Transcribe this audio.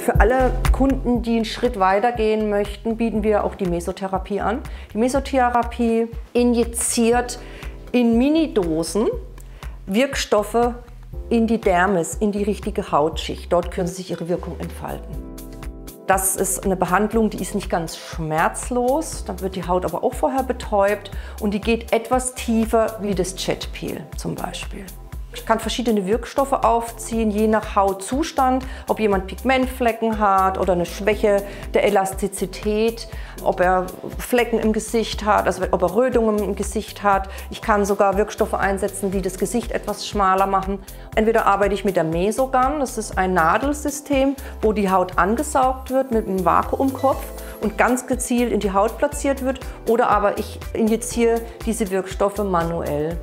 Für alle Kunden, die einen Schritt weiter gehen möchten, bieten wir auch die Mesotherapie an. Die Mesotherapie injiziert in Minidosen Wirkstoffe in die Dermis, in die richtige Hautschicht. Dort können sie sich ihre Wirkung entfalten. Das ist eine Behandlung, die ist nicht ganz schmerzlos. Dann wird die Haut aber auch vorher betäubt und die geht etwas tiefer wie das Jetpeel zum Beispiel. Ich kann verschiedene Wirkstoffe aufziehen, je nach Hautzustand, ob jemand Pigmentflecken hat oder eine Schwäche der Elastizität, ob er Flecken im Gesicht hat, also ob er Rötungen im Gesicht hat. Ich kann sogar Wirkstoffe einsetzen, die das Gesicht etwas schmaler machen. Entweder arbeite ich mit der Mesogun, das ist ein Nadelsystem, wo die Haut angesaugt wird mit einem Vakuumkopf und ganz gezielt in die Haut platziert wird, oder aber ich injiziere diese Wirkstoffe manuell.